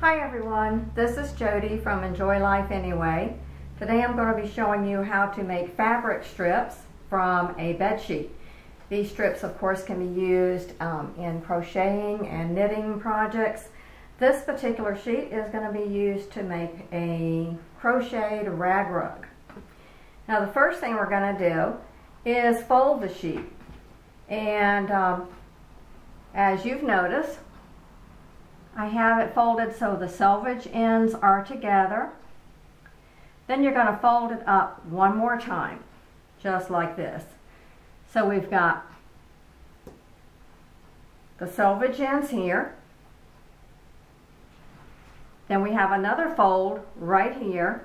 Hi everyone, this is Jody from Enjoy Life Anyway. Today I'm going to be showing you how to make fabric strips from a bed sheet. These strips of course can be used um, in crocheting and knitting projects. This particular sheet is going to be used to make a crocheted rag rug. Now the first thing we're going to do is fold the sheet. And um, as you've noticed, I have it folded so the selvage ends are together. Then you're going to fold it up one more time, just like this. So we've got the selvage ends here. Then we have another fold right here.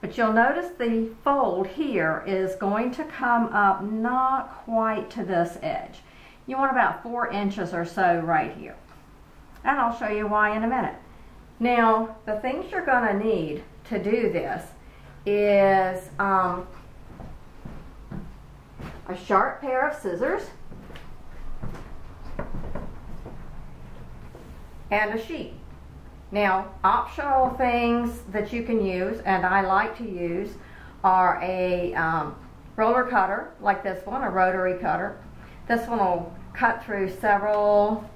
But you'll notice the fold here is going to come up not quite to this edge. You want about four inches or so right here and I'll show you why in a minute. Now, the things you're going to need to do this is um, a sharp pair of scissors and a sheet. Now, optional things that you can use, and I like to use, are a um, roller cutter, like this one, a rotary cutter. This one will cut through several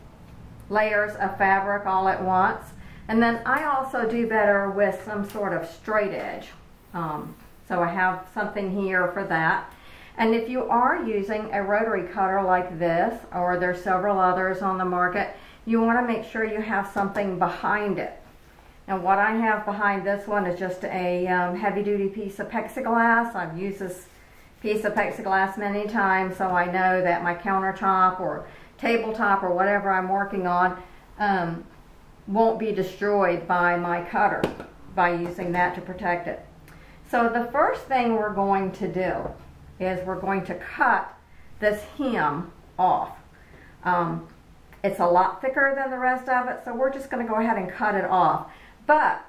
layers of fabric all at once. And then I also do better with some sort of straight edge. Um, so I have something here for that. And if you are using a rotary cutter like this, or there's several others on the market, you want to make sure you have something behind it. And what I have behind this one is just a um, heavy duty piece of plexiglass. I've used this piece of plexiglass many times so I know that my countertop or tabletop or whatever I'm working on um, won't be destroyed by my cutter by using that to protect it. So the first thing we're going to do is we're going to cut this hem off. Um, it's a lot thicker than the rest of it, so we're just going to go ahead and cut it off. But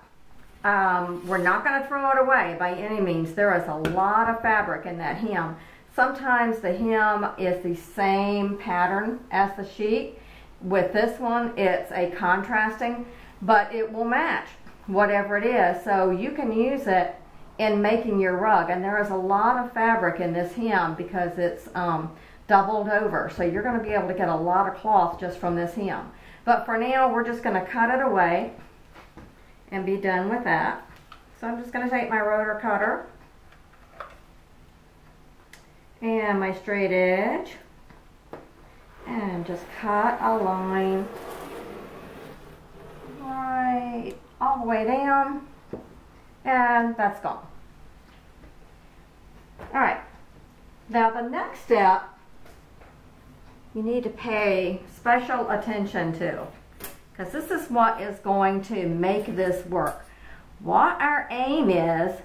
um, we're not going to throw it away by any means. There is a lot of fabric in that hem. Sometimes the hem is the same pattern as the sheet. With this one, it's a contrasting, but it will match whatever it is. So you can use it in making your rug. And there is a lot of fabric in this hem because it's um, doubled over. So you're going to be able to get a lot of cloth just from this hem. But for now, we're just going to cut it away and be done with that. So I'm just going to take my rotor cutter and my straight edge and just cut a line right all the way down and that's gone. Alright, now the next step you need to pay special attention to because this is what is going to make this work. What our aim is,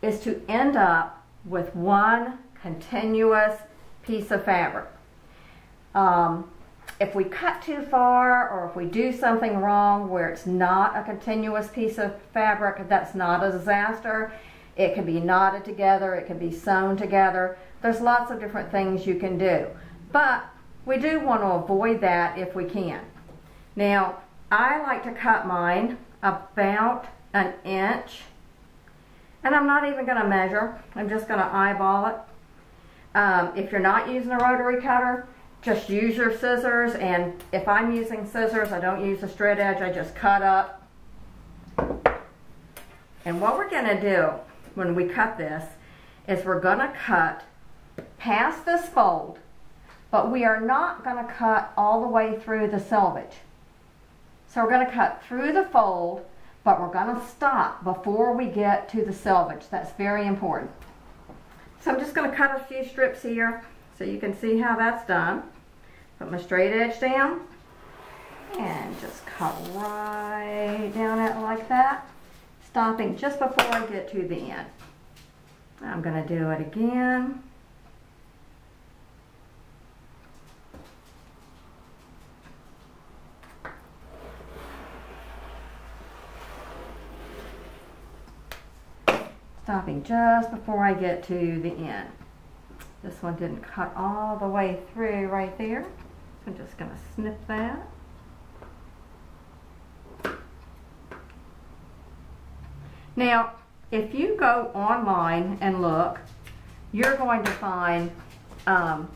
is to end up with one continuous piece of fabric. Um, if we cut too far or if we do something wrong where it's not a continuous piece of fabric, that's not a disaster. It can be knotted together, it can be sewn together. There's lots of different things you can do. But we do want to avoid that if we can. Now, I like to cut mine about an inch and I'm not even going to measure. I'm just going to eyeball it. Um, if you're not using a rotary cutter, just use your scissors. And if I'm using scissors, I don't use a straight edge. I just cut up. And what we're going to do when we cut this is we're going to cut past this fold, but we are not going to cut all the way through the selvage. So we're going to cut through the fold but we're going to stop before we get to the selvage. That's very important. So I'm just going to cut a few strips here so you can see how that's done. Put my straight edge down and just cut right down it like that, stopping just before I get to the end. I'm going to do it again. Stopping just before I get to the end. This one didn't cut all the way through right there. So I'm just going to snip that. Now, if you go online and look, you're going to find um,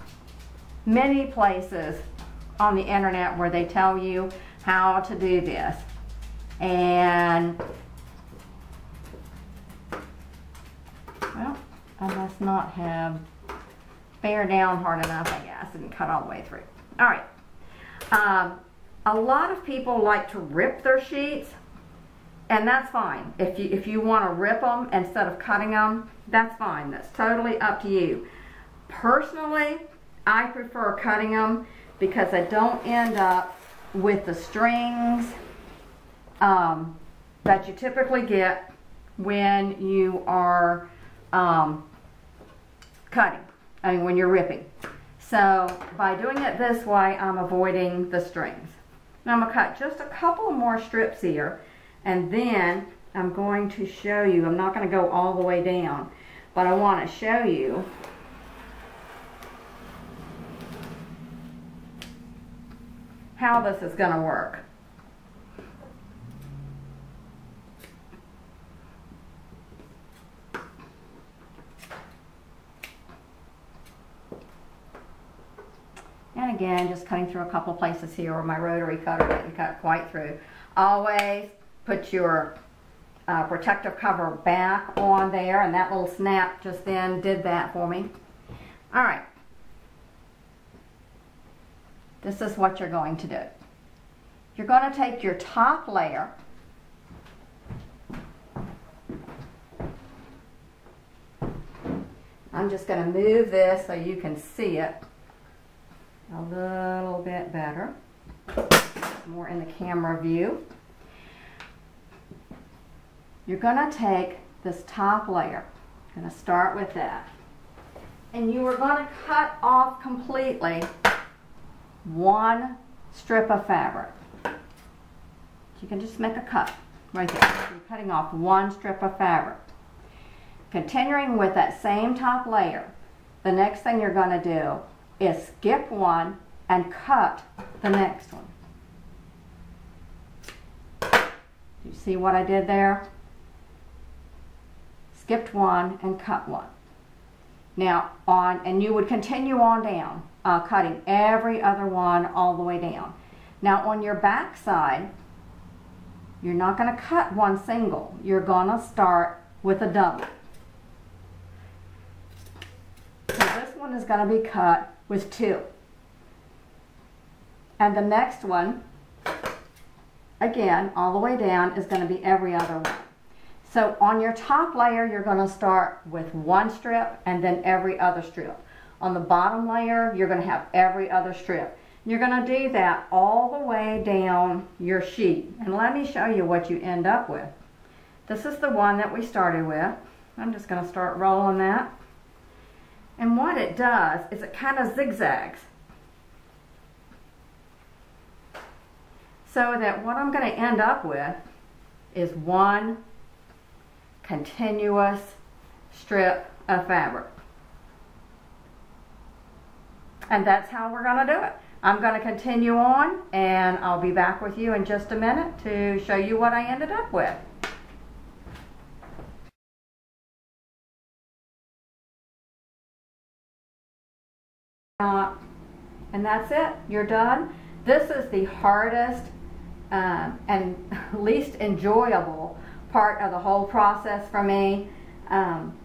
many places on the internet where they tell you how to do this. And, well, I must not have bear down hard enough, I guess, and cut all the way through. All right. Um, a lot of people like to rip their sheets, and that's fine. If you, if you want to rip them instead of cutting them, that's fine. That's totally up to you. Personally, I prefer cutting them because I don't end up with the strings um, that you typically get when you are um, cutting, I mean when you're ripping. So by doing it this way, I'm avoiding the strings. Now I'm to cut just a couple more strips here and then I'm going to show you, I'm not going to go all the way down, but I want to show you how this is going to work. Again, just cutting through a couple places here where my rotary cutter didn't cut quite through. Always put your uh, protective cover back on there and that little snap just then did that for me. All right. This is what you're going to do. You're going to take your top layer I'm just going to move this so you can see it a little bit better. More in the camera view. You're going to take this top layer. I'm going to start with that. And you are going to cut off completely one strip of fabric. You can just make a cut right there. You're cutting off one strip of fabric. Continuing with that same top layer, the next thing you're going to do is skip one and cut the next one. You see what I did there? Skipped one and cut one. Now on, and you would continue on down uh, cutting every other one all the way down. Now on your back side, you're not going to cut one single. You're going to start with a double. So this one is going to be cut with two. And the next one, again, all the way down, is going to be every other one. So on your top layer, you're going to start with one strip and then every other strip. On the bottom layer, you're going to have every other strip. You're going to do that all the way down your sheet. And let me show you what you end up with. This is the one that we started with. I'm just going to start rolling that. And what it does is it kind of zigzags. So that what I'm going to end up with is one continuous strip of fabric. And that's how we're going to do it. I'm going to continue on and I'll be back with you in just a minute to show you what I ended up with. Uh, and that's it. You're done. This is the hardest um, and least enjoyable part of the whole process for me. Um,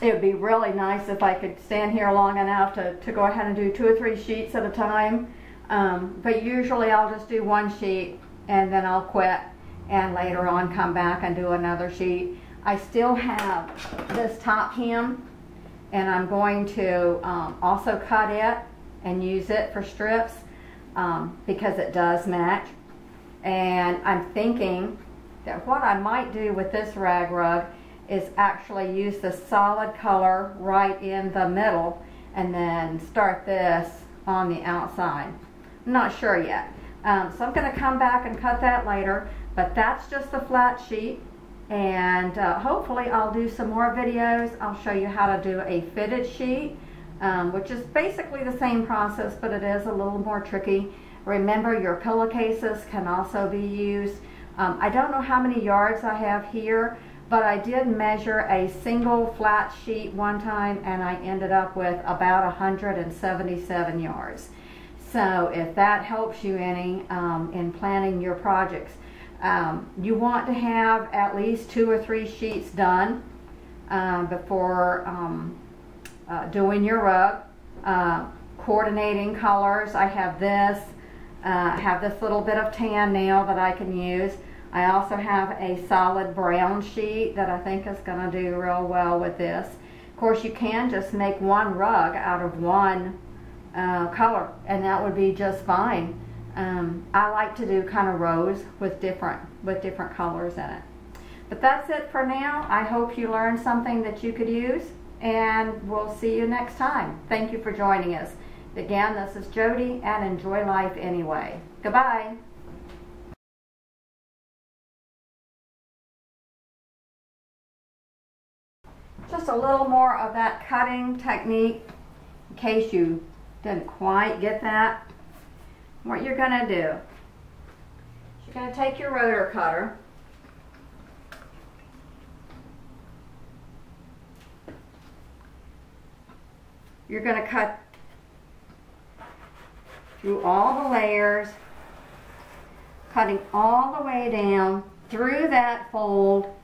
it would be really nice if I could stand here long enough to, to go ahead and do two or three sheets at a time. Um, but usually I'll just do one sheet and then I'll quit and later on come back and do another sheet. I still have this top hem and I'm going to um, also cut it and use it for strips um, because it does match. And I'm thinking that what I might do with this rag rug is actually use the solid color right in the middle and then start this on the outside. I'm not sure yet. Um, so I'm going to come back and cut that later, but that's just the flat sheet. And uh, hopefully I'll do some more videos. I'll show you how to do a fitted sheet, um, which is basically the same process, but it is a little more tricky. Remember your pillowcases can also be used. Um, I don't know how many yards I have here, but I did measure a single flat sheet one time and I ended up with about 177 yards. So if that helps you any um, in planning your projects, um, you want to have at least two or three sheets done uh, before um, uh, doing your rug. Uh, coordinating colors, I have this, uh, have this little bit of tan nail that I can use. I also have a solid brown sheet that I think is going to do real well with this. Of course, you can just make one rug out of one uh, color, and that would be just fine. Um, I like to do kind of rows with different with different colors in it. But that's it for now. I hope you learned something that you could use, and we'll see you next time. Thank you for joining us. Again, this is Jody, and enjoy life anyway. Goodbye. Just a little more of that cutting technique in case you didn't quite get that. What you're going to do, you're going to take your rotor cutter you're going to cut through all the layers, cutting all the way down through that fold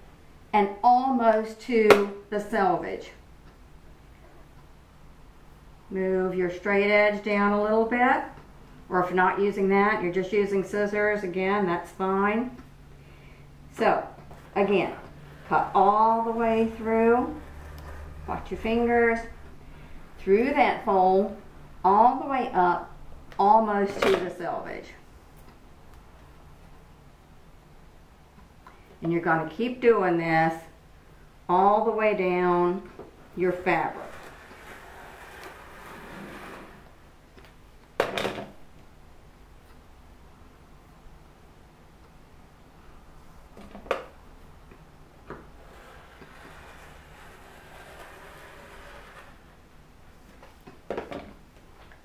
and almost to the selvage. Move your straight edge down a little bit, or if you're not using that, you're just using scissors, again, that's fine. So, again, cut all the way through, watch your fingers, through that fold, all the way up, almost to the selvage. And you're going to keep doing this all the way down your fabric.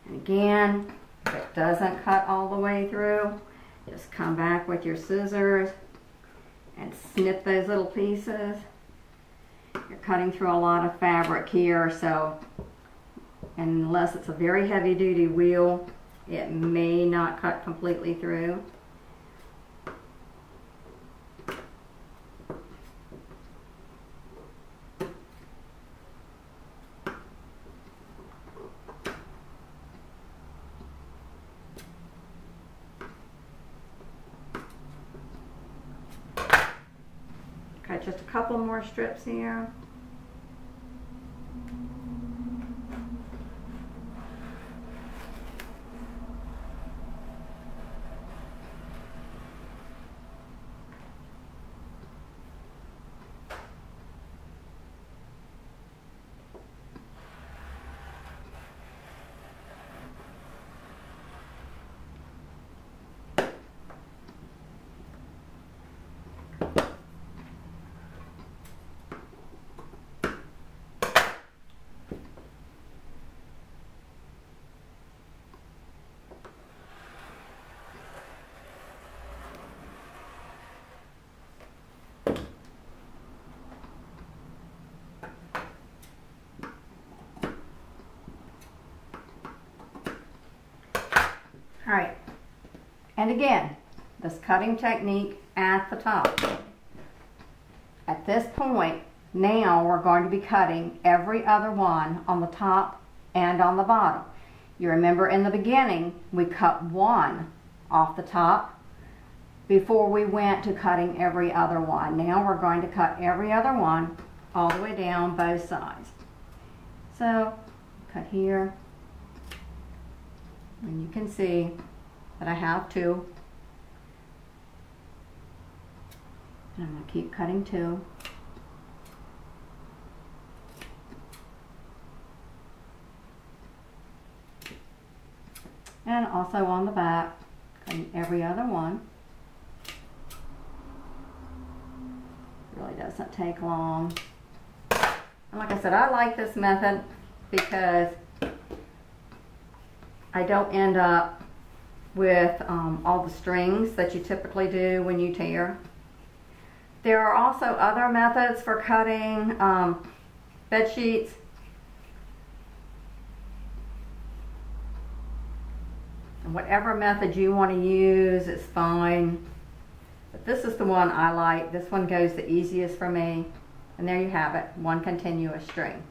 And again, if it doesn't cut all the way through, just come back with your scissors and snip those little pieces. You're cutting through a lot of fabric here, so unless it's a very heavy duty wheel, it may not cut completely through. Just a couple more strips here. All right, and again, this cutting technique at the top. At this point, now we're going to be cutting every other one on the top and on the bottom. You remember in the beginning, we cut one off the top before we went to cutting every other one. Now we're going to cut every other one all the way down both sides. So, cut here, and you can see that I have two. And I'm going to keep cutting two. And also on the back, cutting every other one. Really doesn't take long. And like I said, I like this method because I don't end up with um, all the strings that you typically do when you tear. There are also other methods for cutting um, bed sheets. And whatever method you want to use is fine. But this is the one I like. This one goes the easiest for me. And there you have it, one continuous string.